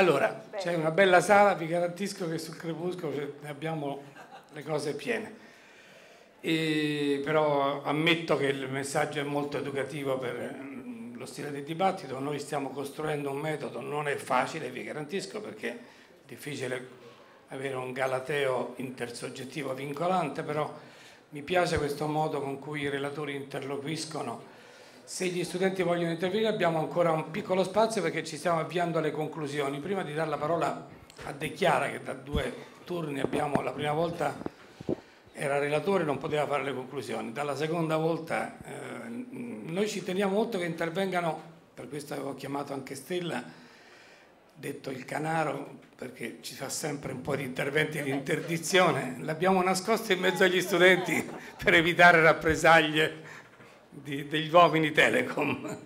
Allora, c'è una bella sala, vi garantisco che sul crepuscolo abbiamo le cose piene. E, però ammetto che il messaggio è molto educativo per mm, lo stile del dibattito, noi stiamo costruendo un metodo, non è facile, vi garantisco, perché è difficile avere un galateo intersoggettivo vincolante, però mi piace questo modo con cui i relatori interloquiscono. Se gli studenti vogliono intervenire abbiamo ancora un piccolo spazio perché ci stiamo avviando alle conclusioni. Prima di dare la parola a De Chiara, che da due turni abbiamo la prima volta era relatore e non poteva fare le conclusioni. Dalla seconda volta eh, noi ci teniamo molto che intervengano, per questo avevo chiamato anche Stella, detto il Canaro, perché ci fa sempre un po' di interventi di interdizione, l'abbiamo nascosto in mezzo agli studenti per evitare rappresaglie di, degli uomini Telecom.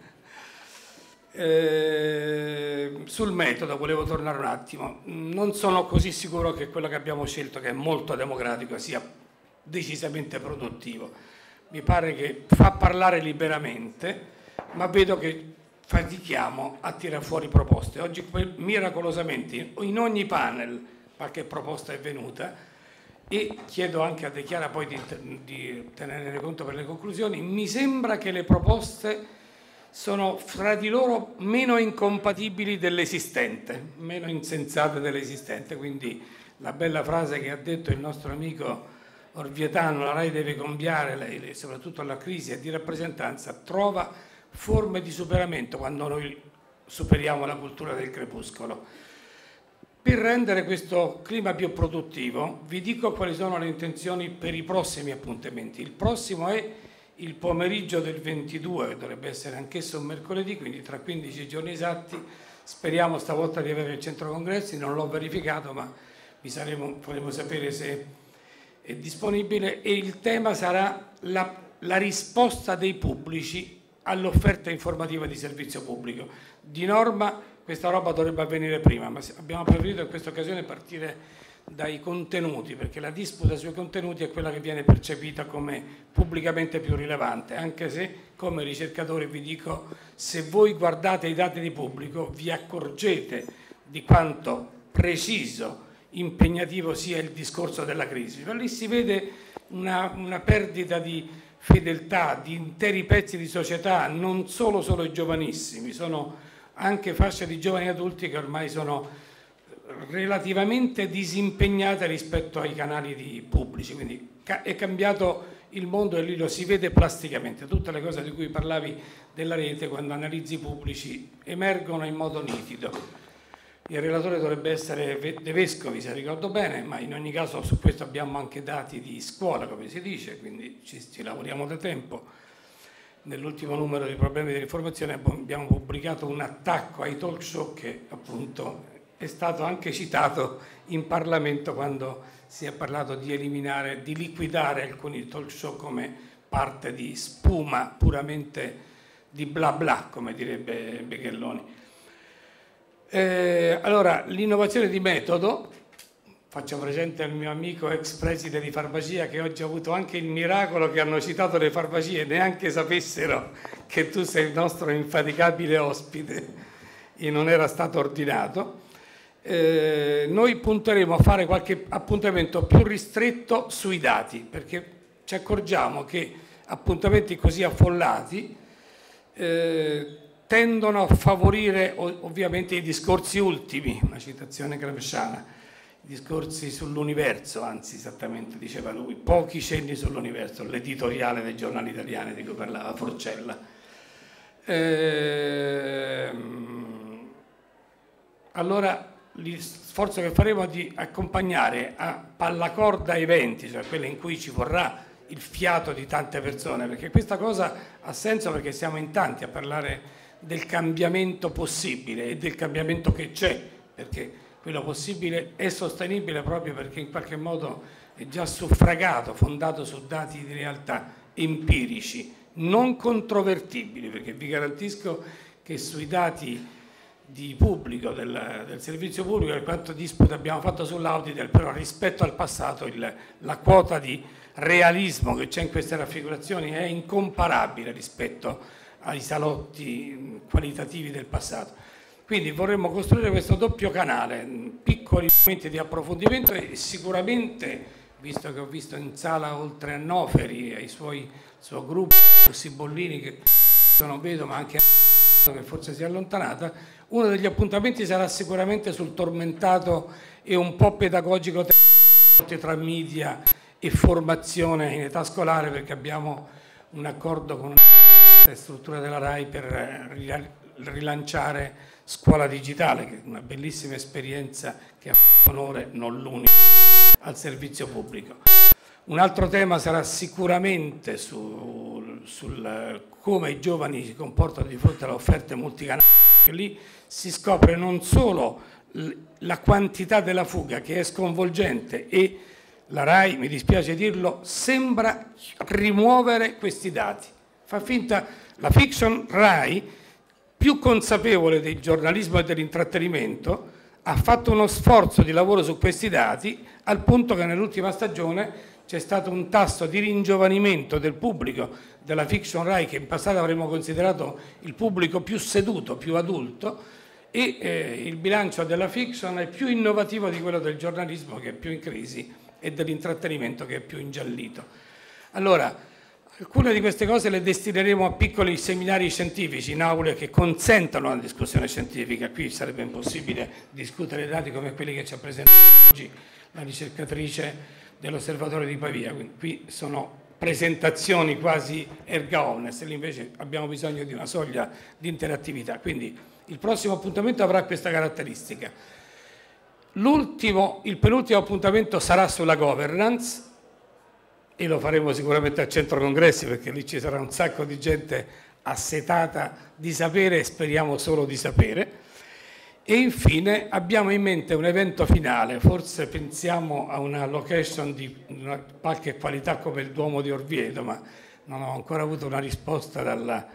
Eh, sul metodo volevo tornare un attimo, non sono così sicuro che quello che abbiamo scelto, che è molto democratico, sia decisamente produttivo. Mi pare che fa parlare liberamente, ma vedo che fatichiamo a tirare fuori proposte. Oggi miracolosamente in ogni panel qualche proposta è venuta e chiedo anche a De Chiara poi di, di tenere conto per le conclusioni, mi sembra che le proposte sono fra di loro meno incompatibili dell'esistente, meno insensate dell'esistente, quindi la bella frase che ha detto il nostro amico Orvietano, la RAI deve cambiare, soprattutto la crisi di rappresentanza, trova forme di superamento quando noi superiamo la cultura del crepuscolo. Per rendere questo clima più produttivo vi dico quali sono le intenzioni per i prossimi appuntamenti. Il prossimo è il pomeriggio del 22, che dovrebbe essere anch'esso un mercoledì, quindi tra 15 giorni esatti. Speriamo stavolta di avere il centro congressi, non l'ho verificato, ma vi saremo, faremo sapere se è disponibile e il tema sarà la, la risposta dei pubblici all'offerta informativa di servizio pubblico. Di norma questa roba dovrebbe avvenire prima, ma abbiamo preferito in questa occasione partire dai contenuti, perché la disputa sui contenuti è quella che viene percepita come pubblicamente più rilevante, anche se come ricercatore vi dico, se voi guardate i dati di pubblico vi accorgete di quanto preciso impegnativo sia il discorso della crisi, ma lì si vede una, una perdita di fedeltà di interi pezzi di società, non solo, solo i giovanissimi, sono anche fasce di giovani adulti che ormai sono relativamente disimpegnate rispetto ai canali pubblici, quindi è cambiato il mondo e lì lo si vede plasticamente, tutte le cose di cui parlavi della rete quando analizzi pubblici emergono in modo nitido. Il relatore dovrebbe essere De Vescovi, se ricordo bene, ma in ogni caso su questo abbiamo anche dati di scuola, come si dice, quindi ci, ci lavoriamo da tempo. Nell'ultimo numero di problemi dell'informazione abbiamo pubblicato un attacco ai talk show che appunto è stato anche citato in Parlamento quando si è parlato di eliminare, di liquidare alcuni talk show come parte di spuma puramente di bla bla, come direbbe Beghelloni. Eh, allora, l'innovazione di metodo, faccio presente al mio amico ex preside di farmacia che oggi ha avuto anche il miracolo che hanno citato le farmacie neanche sapessero che tu sei il nostro infaticabile ospite e non era stato ordinato. Eh, noi punteremo a fare qualche appuntamento più ristretto sui dati perché ci accorgiamo che appuntamenti così affollati eh, tendono a favorire ovviamente i discorsi ultimi, una citazione gramsciana, i discorsi sull'universo, anzi esattamente diceva lui, pochi cenni sull'universo, l'editoriale dei giornali italiani di cui parlava Forcella. Ehm, allora lo sforzo che faremo è di accompagnare a pallacorda eventi, cioè quelli in cui ci vorrà il fiato di tante persone, perché questa cosa ha senso perché siamo in tanti a parlare del cambiamento possibile e del cambiamento che c'è, perché quello possibile è sostenibile proprio perché in qualche modo è già suffragato, fondato su dati di realtà empirici, non controvertibili, perché vi garantisco che sui dati di pubblico, del, del servizio pubblico, per quanto disputa abbiamo fatto sull'audit, però rispetto al passato il, la quota di realismo che c'è in queste raffigurazioni è incomparabile rispetto ai salotti qualitativi del passato. Quindi vorremmo costruire questo doppio canale, piccoli momenti di approfondimento e sicuramente, visto che ho visto in sala oltre a Noferi, ai suoi, suo gruppo, Bollini che non vedo ma anche che forse si è allontanata, uno degli appuntamenti sarà sicuramente sul tormentato e un po' pedagogico tra media e formazione in età scolare perché abbiamo un accordo con la struttura della RAI per rilanciare Scuola Digitale, che è una bellissima esperienza che ha onore, non l'unico, al servizio pubblico. Un altro tema sarà sicuramente sul, sul come i giovani si comportano di fronte alle offerte multicanali. Lì si scopre non solo la quantità della fuga che è sconvolgente e la RAI, mi dispiace dirlo, sembra rimuovere questi dati. Fa finta la fiction RAI, più consapevole del giornalismo e dell'intrattenimento, ha fatto uno sforzo di lavoro su questi dati al punto che nell'ultima stagione c'è stato un tasso di ringiovanimento del pubblico della fiction RAI che in passato avremmo considerato il pubblico più seduto, più adulto e eh, il bilancio della fiction è più innovativo di quello del giornalismo che è più in crisi e dell'intrattenimento che è più ingiallito. Allora, alcune di queste cose le destineremo a piccoli seminari scientifici in aule che consentano la discussione scientifica. Qui sarebbe impossibile discutere dati come quelli che ci ha presentato oggi la ricercatrice dell'Osservatorio di Pavia. Quindi qui sono presentazioni quasi erga omnes, lì invece abbiamo bisogno di una soglia di interattività. Quindi il prossimo appuntamento avrà questa caratteristica L'ultimo, il penultimo appuntamento sarà sulla governance e lo faremo sicuramente al centro congressi perché lì ci sarà un sacco di gente assetata di sapere e speriamo solo di sapere. E infine abbiamo in mente un evento finale, forse pensiamo a una location di una qualche qualità come il Duomo di Orvieto, ma non ho ancora avuto una risposta dalla,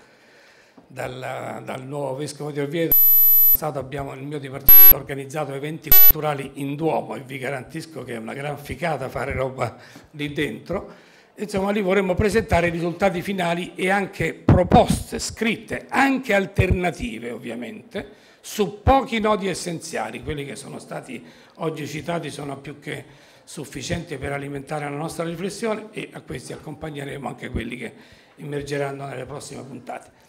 dalla, dal nuovo Vescovo di Orvieto passato abbiamo nel mio dipartimento organizzato eventi culturali in Duomo e vi garantisco che è una gran ficata fare roba lì dentro. Insomma, lì vorremmo presentare i risultati finali e anche proposte scritte, anche alternative ovviamente, su pochi nodi essenziali. Quelli che sono stati oggi citati sono più che sufficienti per alimentare la nostra riflessione e a questi accompagneremo anche quelli che emergeranno nelle prossime puntate.